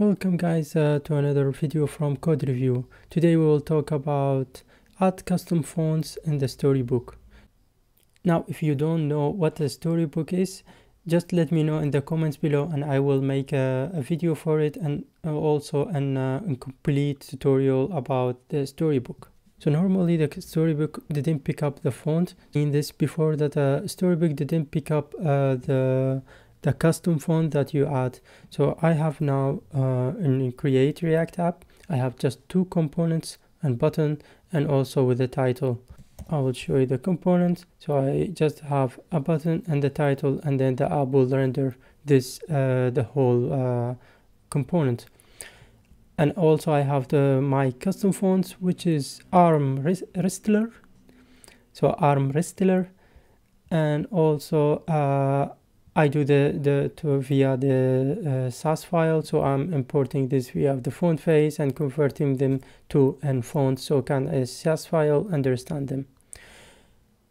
Welcome guys uh, to another video from Code Review. Today we will talk about add custom fonts in the storybook. Now if you don't know what the storybook is, just let me know in the comments below and I will make a, a video for it and uh, also an uh, complete tutorial about the storybook. So normally the storybook didn't pick up the font. In this before that uh, storybook didn't pick up uh, the the custom font that you add. So I have now uh, in create react app, I have just two components and button and also with the title. I will show you the components. So I just have a button and the title and then the app will render this, uh, the whole uh, component. And also I have the my custom fonts, which is arm wrestler. So arm wrestler and also uh, I do the, the to via the uh, Sass file. So I'm importing this via the font face and converting them to an font so can a Sass file understand them.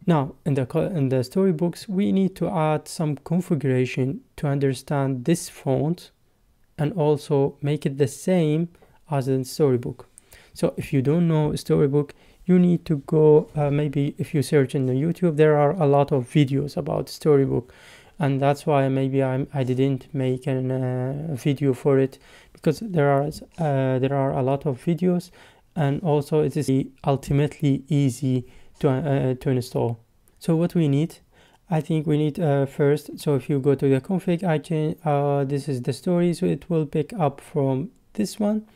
Now in the in the storybooks we need to add some configuration to understand this font and also make it the same as in storybook. So if you don't know storybook, you need to go uh, maybe if you search in the YouTube, there are a lot of videos about storybook and that's why maybe I'm, I didn't make a uh, video for it because there are uh, there are a lot of videos and also it is ultimately easy to, uh, to install. So what we need I think we need uh, first so if you go to the config I change uh, this is the story so it will pick up from this one.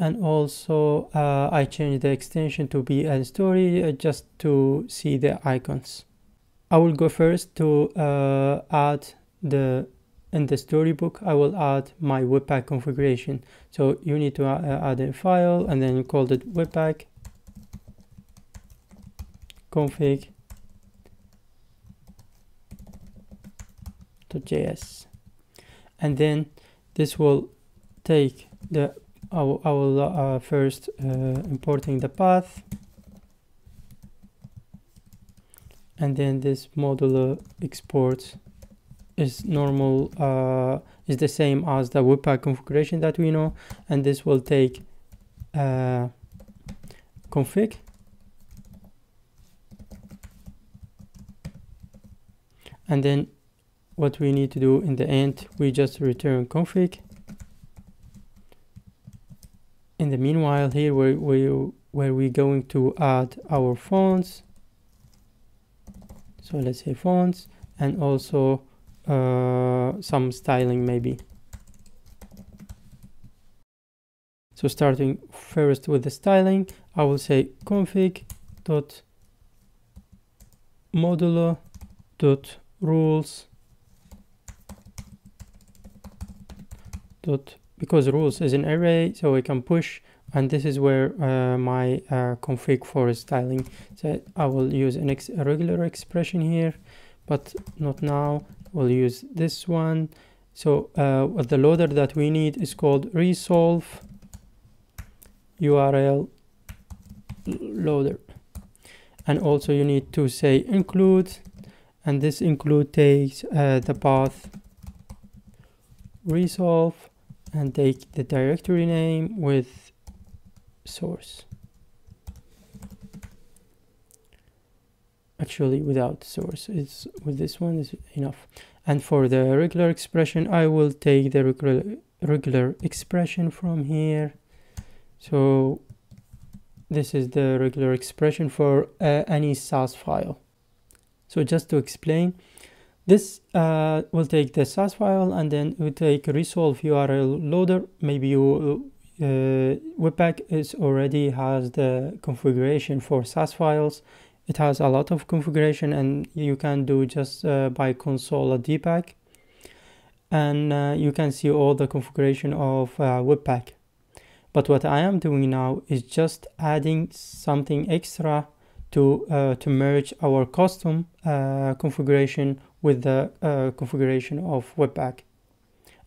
And also uh, I change the extension to be a story just to see the icons I will go first to uh, add the in the storybook I will add my webpack configuration. So you need to uh, add a file and then call it webpack config to .js and then this will take the I will, I will uh, first uh, importing the path and then this modular export is normal uh, is the same as the webpack configuration that we know and this will take uh, config. And then what we need to do in the end we just return config. In the meanwhile here where we where we going to add our fonts so let's say fonts and also uh, some styling maybe. So starting first with the styling I will say config dot modulo dot rules dot because rules is an array so we can push and this is where uh, my uh, config for styling. So I will use an ex a regular expression here but not now. We'll use this one. So uh, the loader that we need is called resolve URL loader. And also you need to say include and this include takes uh, the path resolve and take the directory name with source. Actually without source it's with this one is enough. And for the regular expression I will take the regular regular expression from here. So this is the regular expression for uh, any Sass file. So just to explain this uh, will take the Sass file and then we take resolve URL loader. Maybe you uh, Webpack is already has the configuration for Sass files. It has a lot of configuration and you can do just uh, by console a dpack and uh, you can see all the configuration of uh, Webpack. But what I am doing now is just adding something extra to uh, to merge our custom uh, configuration with the configuration of Webpack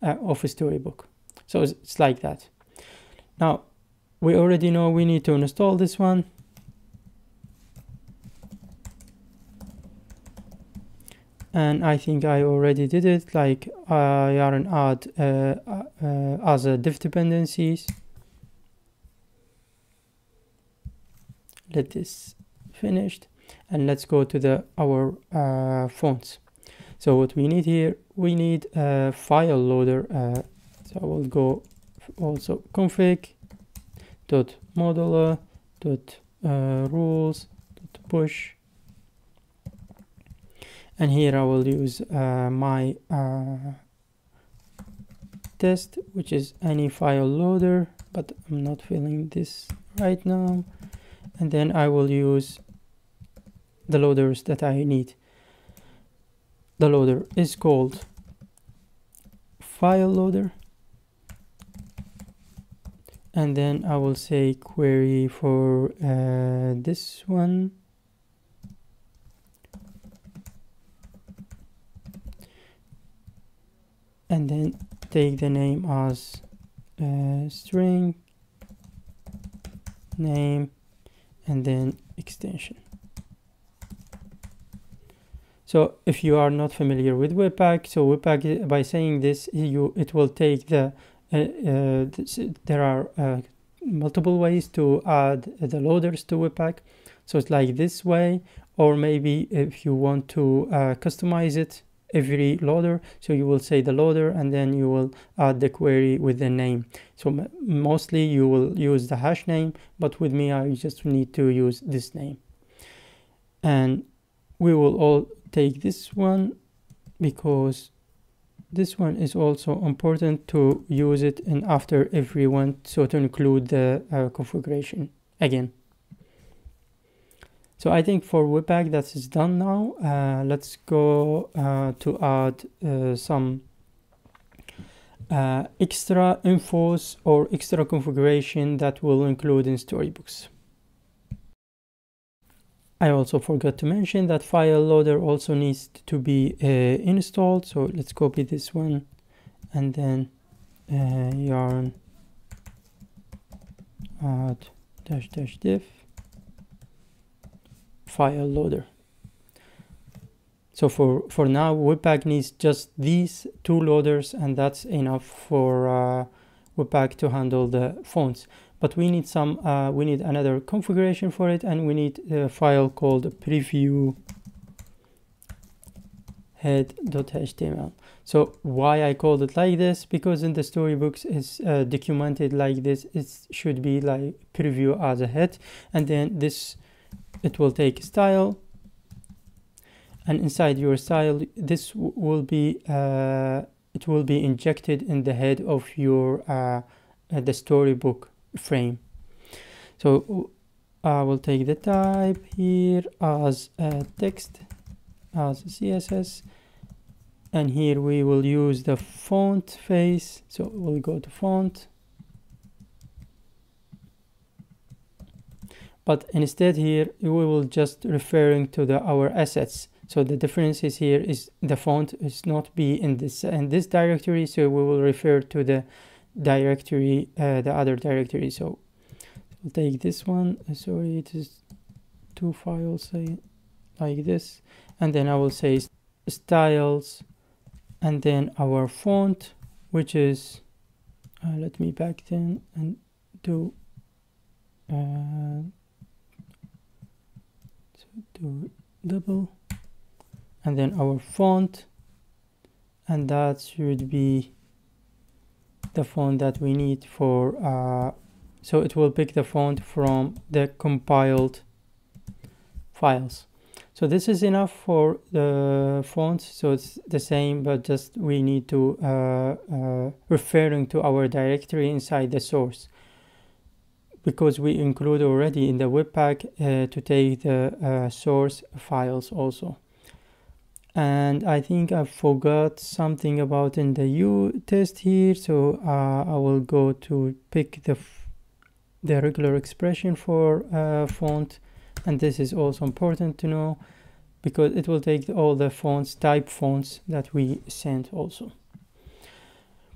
of storybook. So it's like that. Now, we already know we need to install this one. and I think I already did it like uh, yarn add uh, uh, as a div dependencies let this finished and let's go to the our uh, fonts so what we need here we need a file loader uh, so I will go also config dot modulo dot uh, rules dot push. And here I will use uh, my uh, test which is any file loader but I'm not filling this right now. And then I will use the loaders that I need. The loader is called file loader and then I will say query for uh, this one. And then take the name as uh, string name and then extension. So if you are not familiar with webpack so webpack by saying this you it will take the uh, uh, there are uh, multiple ways to add the loaders to webpack so it's like this way or maybe if you want to uh, customize it every loader. So you will say the loader and then you will add the query with the name. So mostly you will use the hash name but with me I just need to use this name. And we will all take this one because this one is also important to use it and after every one so to include the uh, configuration again so I think for Webpack that is done now. Uh, let's go uh, to add uh, some uh, extra infos or extra configuration that will include in storybooks. I also forgot to mention that file loader also needs to be uh, installed. So let's copy this one and then uh, yarn add dash dash diff file loader. So for, for now, Webpack needs just these two loaders and that's enough for uh, Webpack to handle the fonts. But we need some, uh, we need another configuration for it and we need a file called preview head.html. So why I called it like this? Because in the storybooks it's uh, documented like this. It should be like preview as a head and then this it will take style and inside your style this will be uh, it will be injected in the head of your uh, uh, the storybook frame. So I will take the type here as a text as CSS and here we will use the font face. So we'll go to font. But instead here we will just referring to the our assets. So the difference is here is the font is not be in this in this directory so we will refer to the directory uh, the other directory. So we'll take this one. Uh, sorry it is two files say like this. And then I will say styles. And then our font which is uh, let me back then and do uh, do double. And then our font. And that should be the font that we need for uh, so it will pick the font from the compiled files. So this is enough for the fonts. So it's the same but just we need to uh, uh, referring to our directory inside the source. Because we include already in the webpack uh, to take the uh, source files also and I think I forgot something about in the U test here so uh, I will go to pick the the regular expression for uh, font. And this is also important to know because it will take all the fonts type fonts that we sent also.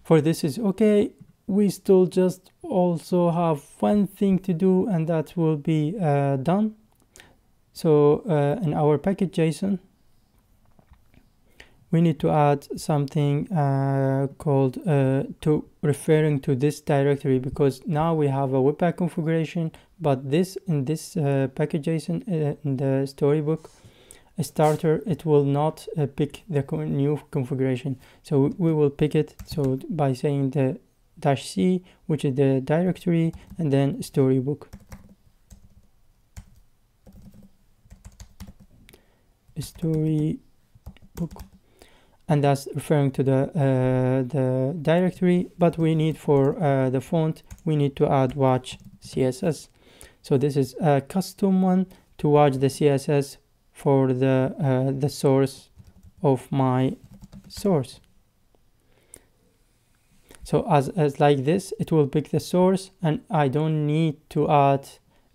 For this is okay. We still just also have one thing to do and that will be uh, done. So uh, in our package json we need to add something uh, called uh, to referring to this directory because now we have a webpack configuration but this in this uh, package.json uh, in the storybook starter it will not uh, pick the new configuration. So we will pick it so by saying the dash c which is the directory and then storybook. Storybook and that's referring to the uh, the directory but we need for uh, the font we need to add watch css so this is a custom one to watch the css for the uh, the source of my source. So as, as like this it will pick the source and I don't need to add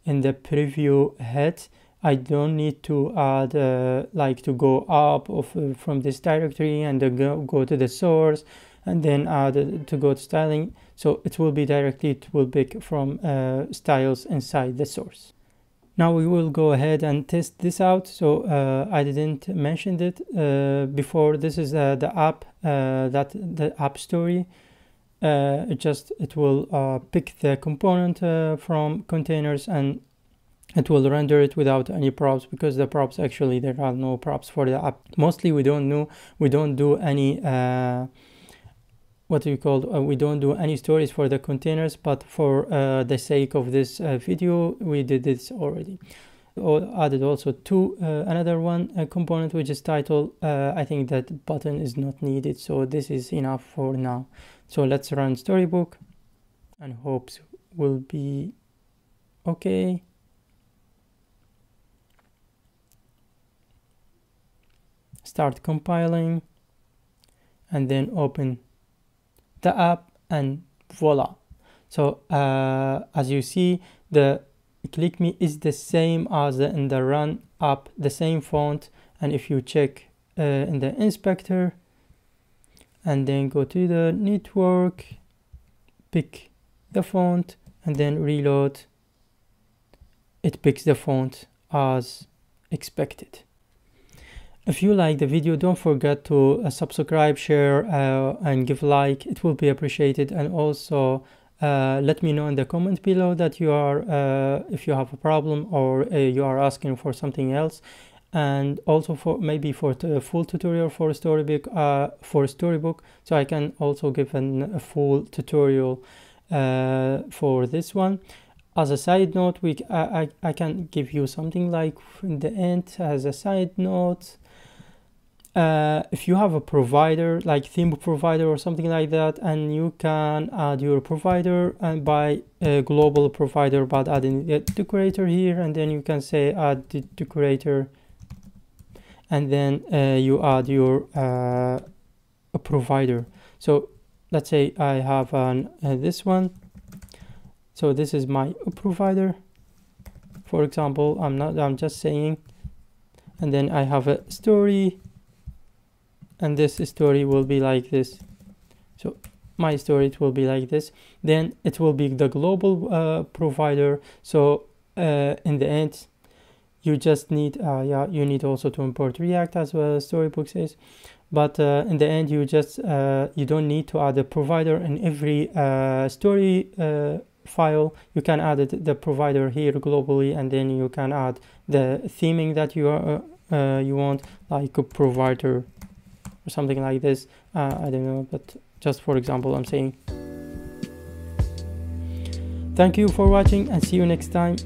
in the preview head I don't need to add uh, like to go up of, uh, from this directory and go, go to the source and then add uh, to go to styling. So it will be directly it will pick from uh, styles inside the source. Now we will go ahead and test this out. So uh, I didn't mention it uh, before. This is the app that the app story. It just it will pick the component from containers and it will render it without any props because the props actually there are no props for the app. Mostly we don't know we don't do any uh, what we call uh, we don't do any stories for the containers but for uh, the sake of this uh, video we did this already. Added also to uh, another one a component which is title uh, i think that button is not needed so this is enough for now. So let's run storybook and hopes will be okay start compiling and then open the app and voila. So uh, as you see the click me is the same as the, in the run app the same font. And if you check uh, in the inspector and then go to the network pick the font and then reload. It picks the font as expected if you like the video, don't forget to uh, subscribe, share, uh, and give like. It will be appreciated. And also, uh, let me know in the comment below that you are, uh, if you have a problem or uh, you are asking for something else. And also for maybe for a full tutorial for storybook, uh, for storybook, so I can also give an, a full tutorial for this one as a side note we I, I can give you something like in the end as a side note uh, if you have a provider like theme provider or something like that and you can add your provider and buy a global provider but adding a decorator here and then you can say add the decorator and then uh, you add your uh, a provider. So let's say I have an uh, this one so this is my provider. For example I'm not I'm just saying and then I have a story and this story will be like this. So my story it will be like this. Then it will be the global uh, provider. So uh, in the end you just need uh, yeah you need also to import react as well as storybook says but uh, in the end you just uh, you don't need to add a provider in every uh, story file you can add it, the provider here globally and then you can add the theming that you are you want like a provider or something like this. Uh, I don't know but just for example I'm saying. Thank you for watching and see you next time